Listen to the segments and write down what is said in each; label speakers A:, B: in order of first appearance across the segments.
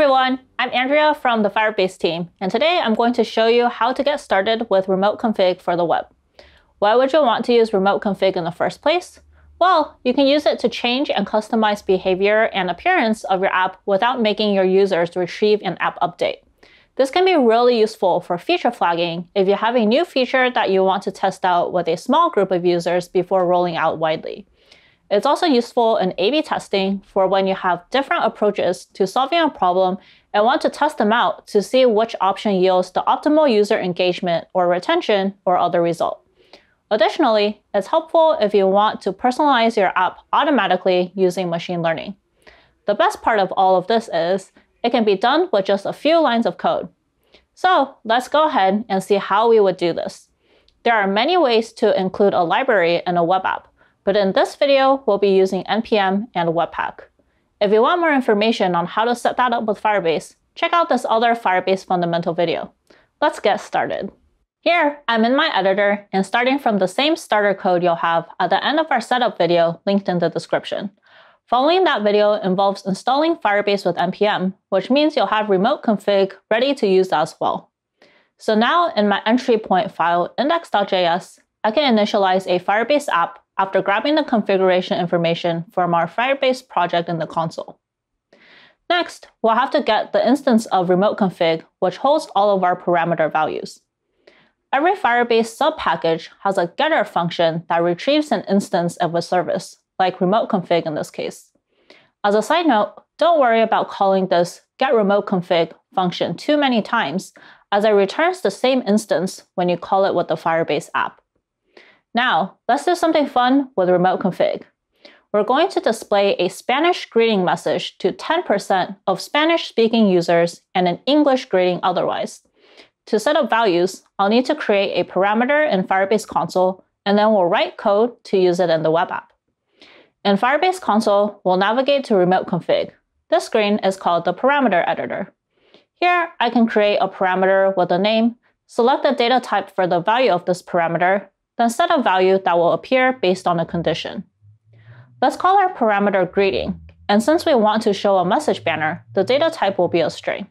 A: everyone, I'm Andrea from the Firebase team, and today I'm going to show you how to get started with remote config for the web. Why would you want to use remote config in the first place? Well, you can use it to change and customize behavior and appearance of your app without making your users retrieve an app update. This can be really useful for feature flagging if you have a new feature that you want to test out with a small group of users before rolling out widely. It's also useful in A-B testing for when you have different approaches to solving a problem and want to test them out to see which option yields the optimal user engagement or retention or other result. Additionally, it's helpful if you want to personalize your app automatically using machine learning. The best part of all of this is it can be done with just a few lines of code. So let's go ahead and see how we would do this. There are many ways to include a library in a web app, but in this video, we'll be using NPM and Webpack. If you want more information on how to set that up with Firebase, check out this other Firebase fundamental video. Let's get started. Here, I'm in my editor and starting from the same starter code you'll have at the end of our setup video linked in the description. Following that video involves installing Firebase with NPM, which means you'll have remote config ready to use as well. So now in my entry point file index.js, I can initialize a Firebase app after grabbing the configuration information from our Firebase project in the console. Next, we'll have to get the instance of remote config, which holds all of our parameter values. Every Firebase subpackage has a getter function that retrieves an instance of a service, like remote config in this case. As a side note, don't worry about calling this getRemoteConfig function too many times, as it returns the same instance when you call it with the Firebase app. Now, let's do something fun with remote config. We're going to display a Spanish greeting message to 10% of Spanish speaking users and an English greeting otherwise. To set up values, I'll need to create a parameter in Firebase console, and then we'll write code to use it in the web app. In Firebase console, we'll navigate to remote config. This screen is called the parameter editor. Here, I can create a parameter with a name, select the data type for the value of this parameter, then set a value that will appear based on a condition. Let's call our parameter greeting, and since we want to show a message banner, the data type will be a string.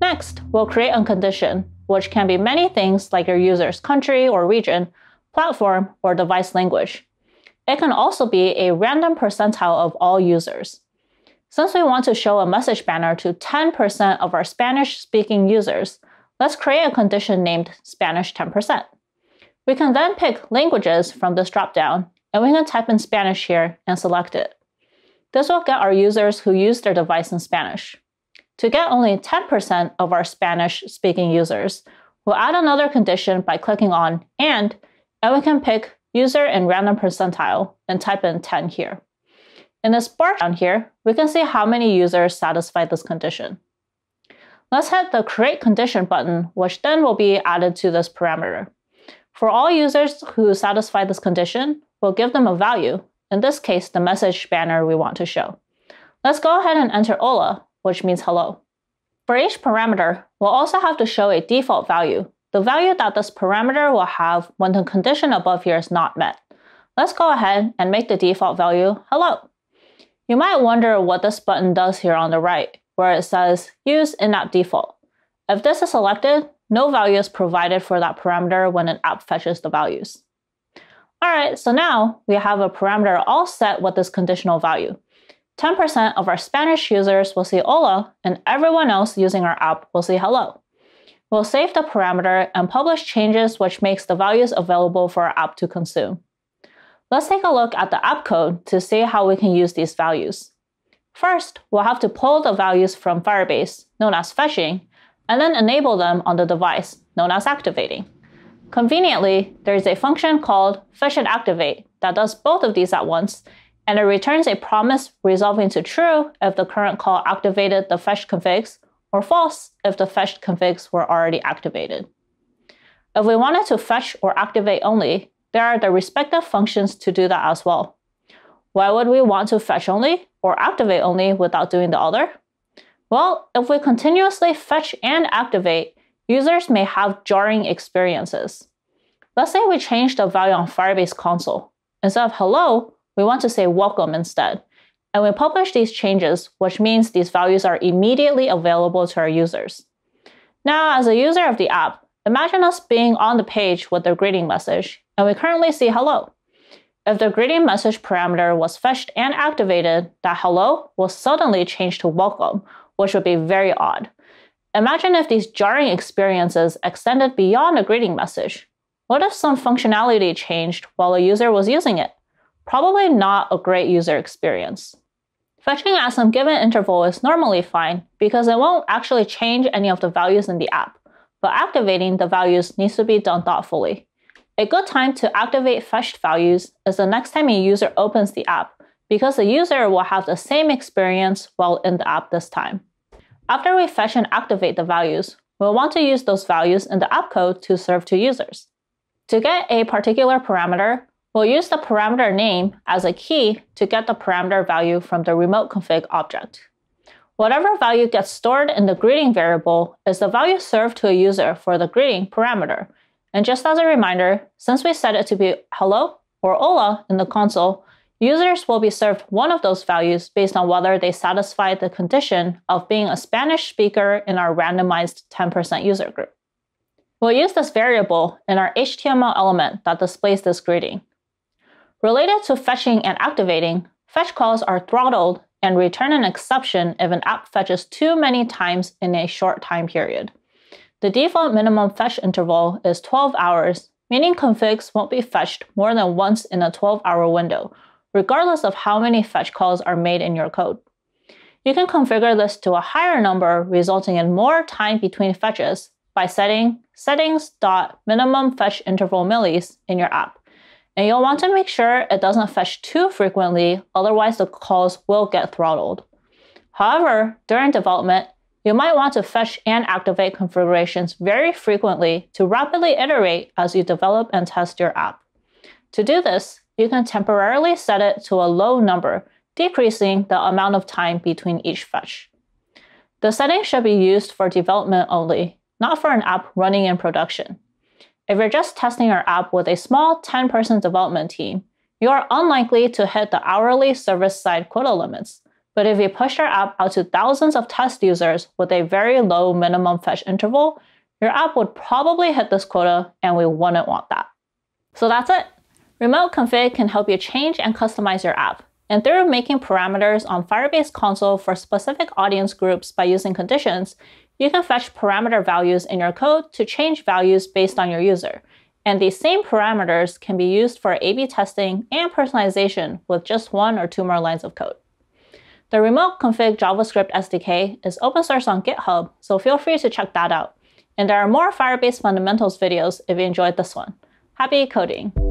A: Next, we'll create a condition, which can be many things like your user's country or region, platform, or device language. It can also be a random percentile of all users. Since we want to show a message banner to 10% of our Spanish speaking users, let's create a condition named Spanish 10%. We can then pick languages from this dropdown, and we can type in Spanish here and select it. This will get our users who use their device in Spanish. To get only 10% of our Spanish speaking users, we'll add another condition by clicking on AND, and we can pick user and random percentile and type in 10 here. In this bar down here, we can see how many users satisfy this condition. Let's hit the create condition button, which then will be added to this parameter. For all users who satisfy this condition, we'll give them a value, in this case, the message banner we want to show. Let's go ahead and enter hola, which means hello. For each parameter, we'll also have to show a default value, the value that this parameter will have when the condition above here is not met. Let's go ahead and make the default value hello. You might wonder what this button does here on the right, where it says use in-app default. If this is selected, no value is provided for that parameter when an app fetches the values. All right, so now we have a parameter all set with this conditional value. 10% of our Spanish users will see hola, and everyone else using our app will see hello. We'll save the parameter and publish changes which makes the values available for our app to consume. Let's take a look at the app code to see how we can use these values. First, we'll have to pull the values from Firebase, known as fetching, and then enable them on the device, known as activating. Conveniently, there is a function called fetch and activate that does both of these at once, and it returns a promise resolving to true if the current call activated the fetch configs, or false if the fetched configs were already activated. If we wanted to fetch or activate only, there are the respective functions to do that as well. Why would we want to fetch only or activate only without doing the other? Well, if we continuously fetch and activate, users may have jarring experiences. Let's say we change the value on Firebase console. Instead of hello, we want to say welcome instead. And we publish these changes, which means these values are immediately available to our users. Now, as a user of the app, imagine us being on the page with the greeting message, and we currently see hello. If the greeting message parameter was fetched and activated, that hello will suddenly change to welcome, which would be very odd. Imagine if these jarring experiences extended beyond a greeting message. What if some functionality changed while a user was using it? Probably not a great user experience. Fetching at some given interval is normally fine because it won't actually change any of the values in the app, but activating the values needs to be done thoughtfully. A good time to activate fetched values is the next time a user opens the app because the user will have the same experience while in the app this time. After we fetch and activate the values, we'll want to use those values in the app code to serve to users. To get a particular parameter, we'll use the parameter name as a key to get the parameter value from the remote config object. Whatever value gets stored in the greeting variable is the value served to a user for the greeting parameter. And just as a reminder, since we set it to be hello or hola in the console, users will be served one of those values based on whether they satisfy the condition of being a Spanish speaker in our randomized 10% user group. We'll use this variable in our HTML element that displays this greeting. Related to fetching and activating, fetch calls are throttled and return an exception if an app fetches too many times in a short time period. The default minimum fetch interval is 12 hours, meaning configs won't be fetched more than once in a 12 hour window, regardless of how many fetch calls are made in your code. You can configure this to a higher number, resulting in more time between fetches by setting settings.minimum fetch interval millis in your app. And you'll want to make sure it doesn't fetch too frequently, otherwise the calls will get throttled. However, during development, you might want to fetch and activate configurations very frequently to rapidly iterate as you develop and test your app. To do this, you can temporarily set it to a low number, decreasing the amount of time between each fetch. The setting should be used for development only, not for an app running in production. If you're just testing your app with a small 10 person development team, you are unlikely to hit the hourly service side quota limits. But if you push your app out to thousands of test users with a very low minimum fetch interval, your app would probably hit this quota and we wouldn't want that. So that's it. Remote config can help you change and customize your app. And through making parameters on Firebase console for specific audience groups by using conditions, you can fetch parameter values in your code to change values based on your user. And these same parameters can be used for A-B testing and personalization with just one or two more lines of code. The remote config JavaScript SDK is open source on GitHub, so feel free to check that out. And there are more Firebase fundamentals videos if you enjoyed this one. Happy coding!